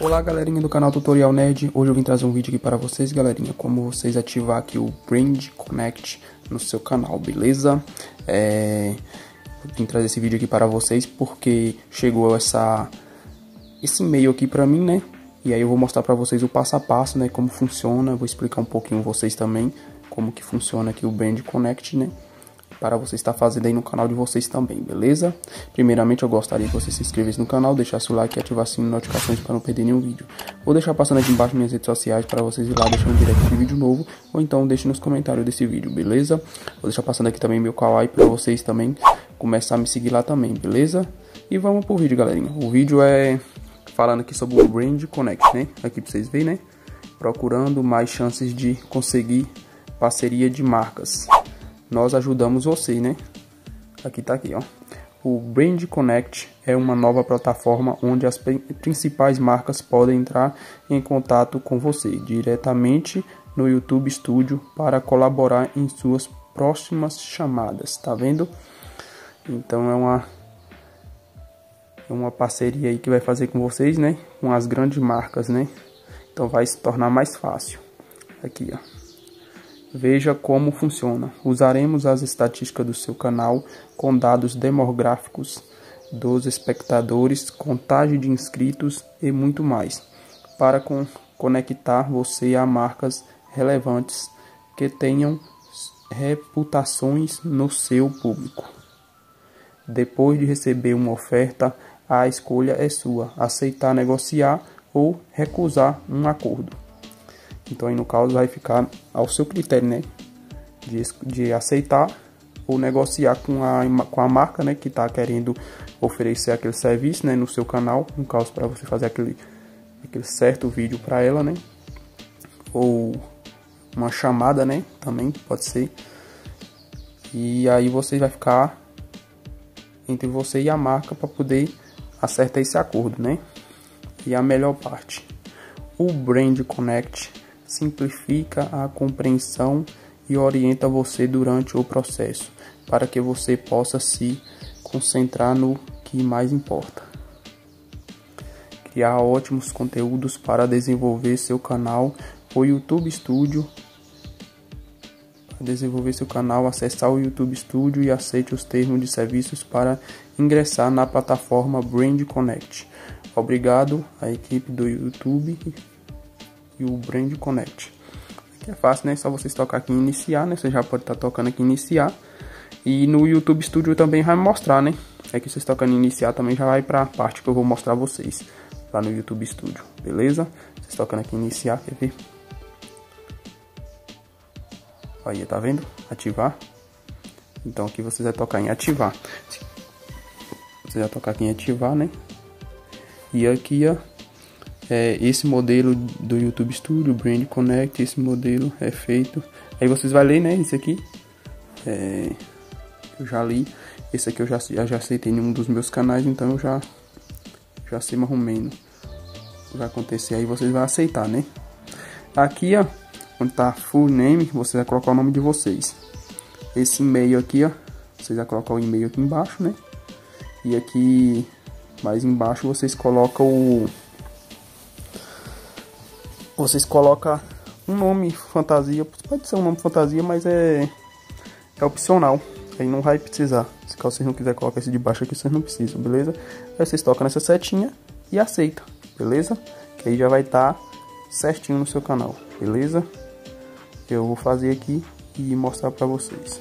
Olá galerinha do canal Tutorial Nerd, hoje eu vim trazer um vídeo aqui para vocês galerinha, como vocês ativar aqui o Brand Connect no seu canal, beleza? É... Vim trazer esse vídeo aqui para vocês porque chegou essa esse e-mail aqui para mim, né? E aí eu vou mostrar para vocês o passo a passo, né? Como funciona, vou explicar um pouquinho vocês também como que funciona aqui o Brand Connect, né? Para você estar fazendo aí no canal de vocês também, beleza? Primeiramente eu gostaria que você se inscrevesse no canal, deixasse o like e ativasse as notificações para não perder nenhum vídeo. Vou deixar passando aqui embaixo minhas redes sociais para vocês ir lá deixar um direct de vídeo novo ou então deixe nos comentários desse vídeo, beleza? Vou deixar passando aqui também meu kawaii para vocês também começar a me seguir lá também, beleza? E vamos pro vídeo, galerinha. O vídeo é falando aqui sobre o Brand Connect, né? Aqui para vocês verem, né? Procurando mais chances de conseguir parceria de marcas. Nós ajudamos você, né? Aqui tá aqui, ó. O Brand Connect é uma nova plataforma onde as principais marcas podem entrar em contato com você diretamente no YouTube Studio para colaborar em suas próximas chamadas, tá vendo? Então é uma é uma parceria aí que vai fazer com vocês, né? Com as grandes marcas, né? Então vai se tornar mais fácil. Aqui, ó. Veja como funciona. Usaremos as estatísticas do seu canal com dados demográficos dos espectadores, contagem de inscritos e muito mais, para con conectar você a marcas relevantes que tenham reputações no seu público. Depois de receber uma oferta, a escolha é sua: aceitar negociar ou recusar um acordo. Então aí no caso vai ficar ao seu critério, né? De, de aceitar ou negociar com a, com a marca, né? Que está querendo oferecer aquele serviço, né? No seu canal, no caso para você fazer aquele, aquele certo vídeo para ela, né? Ou uma chamada, né? Também pode ser. E aí você vai ficar entre você e a marca para poder acertar esse acordo, né? E a melhor parte, o Brand Connect simplifica a compreensão e orienta você durante o processo, para que você possa se concentrar no que mais importa. Criar ótimos conteúdos para desenvolver seu canal. O YouTube Studio desenvolver seu canal, acessar o YouTube Studio e aceite os termos de serviços para ingressar na plataforma Brand Connect. Obrigado à equipe do YouTube e o Brand Connect. Aqui é fácil, né? Só vocês tocar aqui em iniciar, né? Você já pode estar tá tocando aqui em iniciar. E no YouTube Studio também vai mostrar, né? Aqui vocês tocando em iniciar também já vai para a parte que eu vou mostrar vocês lá no YouTube Studio, beleza? Vocês tocando aqui em iniciar, quer ver? Aí, tá vendo? Ativar. Então aqui vocês vai tocar em ativar. Você vai tocar aqui em ativar, né? E aqui, ó, é, esse modelo do YouTube Studio, Brand Connect, esse modelo é feito. Aí vocês vão ler, né? Esse aqui. É, eu já li. Esse aqui eu já, eu já aceitei em um dos meus canais, então eu já, já sei mais ou menos vai acontecer. Aí vocês vão aceitar, né? Aqui, ó, onde tá full name, você vai colocar o nome de vocês. Esse e-mail aqui, ó, vocês vão colocar o e-mail aqui embaixo, né? E aqui mais embaixo vocês colocam o vocês colocam um nome fantasia, pode ser um nome fantasia, mas é, é opcional. Aí não vai precisar. Se vocês não quiser colocar esse de baixo aqui, vocês não precisam, beleza? Aí vocês tocam nessa setinha e aceita, beleza? Que aí já vai estar tá certinho no seu canal, beleza? Eu vou fazer aqui e mostrar para vocês.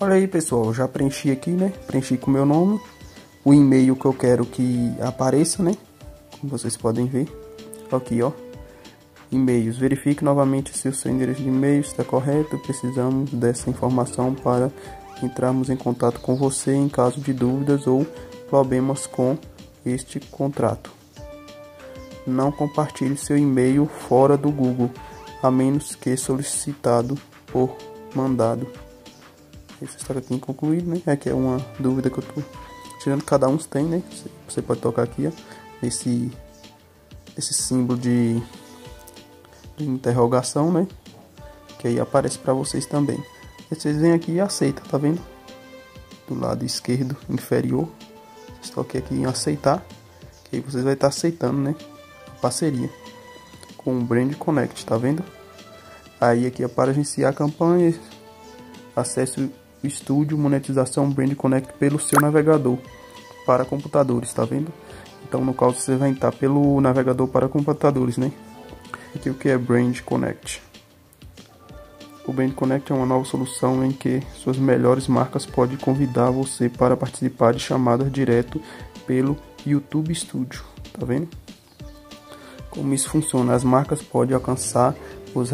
Olha aí, pessoal, já preenchi aqui, né? Preenchi com o meu nome, o e-mail que eu quero que apareça, né? Como vocês podem ver aqui, ó. E-mails. Verifique novamente se o seu endereço de e-mail está correto. Precisamos dessa informação para entrarmos em contato com você em caso de dúvidas ou problemas com este contrato. Não compartilhe seu e-mail fora do Google, a menos que solicitado por mandado. Esse está aqui concluído, né? Aqui é uma dúvida que eu tô tirando. Cada um tem, né? Você pode tocar aqui, ó. Esse esse símbolo de, de interrogação, né? Que aí aparece para vocês também. E vocês vêm aqui e aceita, tá vendo? do lado esquerdo inferior. Vocês toquem aqui em aceitar, que aí vocês vai estar aceitando, né? A parceria com o Brand Connect, tá vendo? Aí aqui é para agenciar campanhas, acesse o estúdio monetização Brand Connect pelo seu navegador para computadores, tá vendo? Então no caso você vai entrar pelo navegador para computadores, né? Aqui o que é Brand Connect. O Brand Connect é uma nova solução em que suas melhores marcas podem convidar você para participar de chamadas direto pelo YouTube Studio, tá vendo? Como isso funciona? As marcas podem alcançar os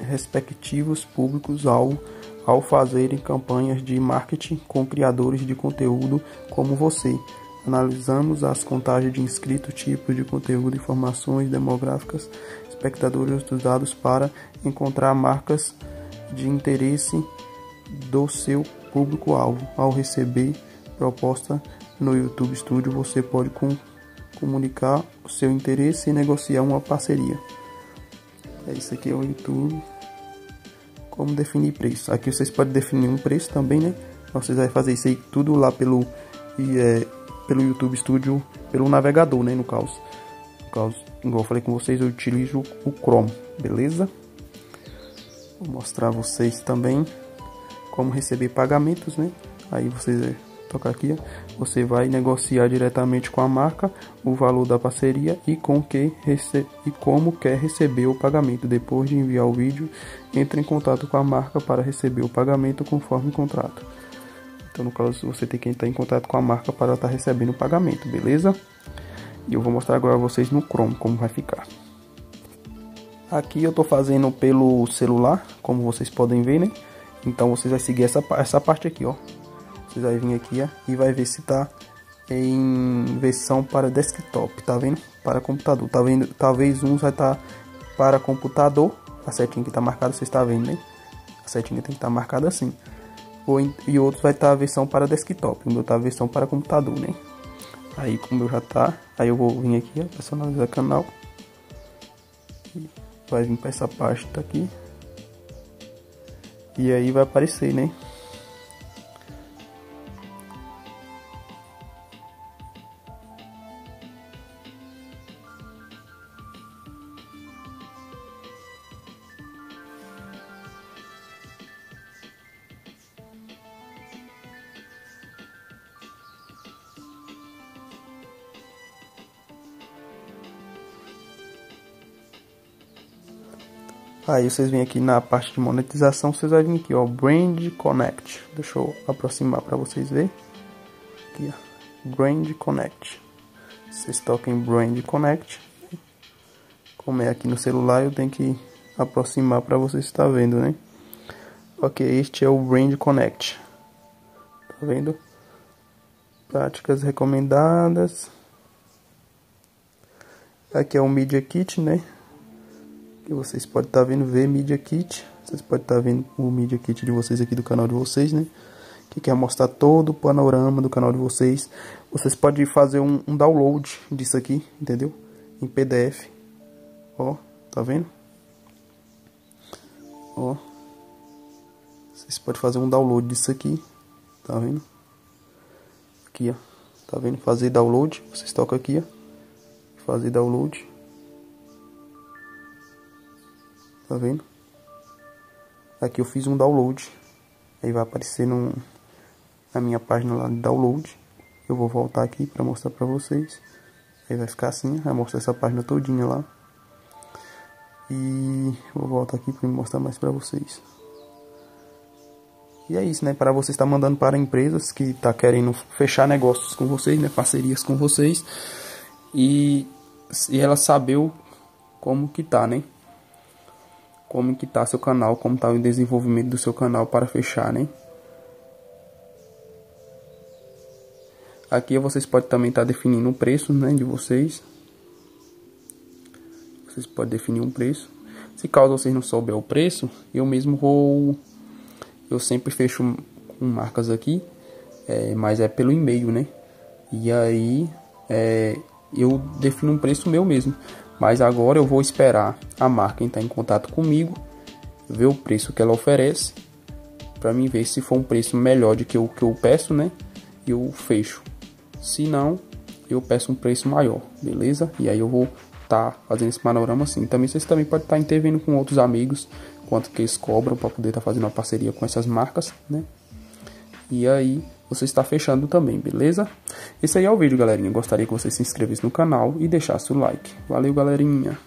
respectivos públicos ao, ao fazerem campanhas de marketing com criadores de conteúdo como você. Analisamos as contagens de inscritos, tipos de conteúdo, informações demográficas, espectadores dos dados para encontrar marcas de interesse do seu público-alvo. Ao receber proposta no YouTube Studio, você pode com, comunicar o seu interesse e negociar uma parceria. É isso aqui é o YouTube. Como definir preço? Aqui vocês podem definir um preço também, né? Vocês vão fazer isso aí tudo lá pelo e é, pelo YouTube Studio, pelo navegador, né? No caso, no caso, igual eu falei com vocês, eu utilizo o Chrome, beleza? Vou mostrar a vocês também como receber pagamentos, né? Aí vocês tocar aqui, você vai negociar diretamente com a marca o valor da parceria e com que e como quer receber o pagamento. Depois de enviar o vídeo, entre em contato com a marca para receber o pagamento conforme o contrato. Então, no caso, você tem que entrar em contato com a marca para estar recebendo o pagamento, beleza? E eu vou mostrar agora a vocês no Chrome como vai ficar. Aqui eu estou fazendo pelo celular, como vocês podem ver, né? Então vocês vão seguir essa, essa parte aqui, ó. Vocês vão vir aqui ó, e vai ver se tá em versão para desktop, tá vendo? Para computador, tá vendo? Talvez vai estar tá para computador, a setinha que tá marcada, vocês estão tá vendo, né? A setinha tem que estar tá marcada assim. Ou e outros vai estar tá a versão para desktop, o meu tá a versão para computador, né? Aí como eu já tá, aí eu vou vir aqui, ó, personalizar canal vai vir para essa pasta aqui e aí vai aparecer, né? Aí vocês vêm aqui na parte de monetização, vocês vão vir aqui, ó, Brand Connect. Deixa eu aproximar para vocês verem. Aqui, ó, Brand Connect. Vocês toquem Brand Connect. Como é aqui no celular, eu tenho que aproximar para vocês estar vendo, né? Ok, este é o Brand Connect. Tá vendo? Práticas recomendadas. Aqui é o Media Kit, né? Que vocês podem estar tá vendo ver Media Kit. Vocês podem estar tá vendo o Media Kit de vocês aqui do canal de vocês, né? Que quer mostrar todo o panorama do canal de vocês. Vocês podem fazer um, um download disso aqui, entendeu? Em PDF. Ó, tá vendo? Ó. Vocês podem fazer um download disso aqui. Tá vendo? Aqui, ó. Tá vendo? Fazer download. Vocês tocam aqui, ó. Fazer download. Tá vendo? Aqui eu fiz um download. Aí vai aparecer no, na minha página lá de download. Eu vou voltar aqui para mostrar para vocês. Aí vai ficar assim, vai mostrar essa página todinha lá. E vou voltar aqui para mostrar mais para vocês. E é isso, né? Para você estar mandando para empresas que tá querendo fechar negócios com vocês, né? Parcerias com vocês. E, e ela saber como que tá, né? Como que tá seu canal, como tá o desenvolvimento do seu canal para fechar, né? Aqui vocês podem também estar tá definindo o preço, né, de vocês. Vocês podem definir um preço. Se caso vocês não souber o preço, eu mesmo vou eu sempre fecho com marcas aqui, é, mas é pelo e-mail, né? E aí é, eu defino um preço meu mesmo. Mas agora eu vou esperar a marca entrar em contato comigo, ver o preço que ela oferece, para mim ver se for um preço melhor do que o que eu peço, né? Eu fecho. Se não, eu peço um preço maior, beleza? E aí eu vou estar tá fazendo esse panorama assim. Também vocês também podem estar tá intervindo com outros amigos, quanto que eles cobram para poder estar tá fazendo uma parceria com essas marcas, né? E aí você está fechando também, beleza? Esse aí é o vídeo, galerinha. Gostaria que você se inscrevesse no canal e deixasse o like. Valeu, galerinha!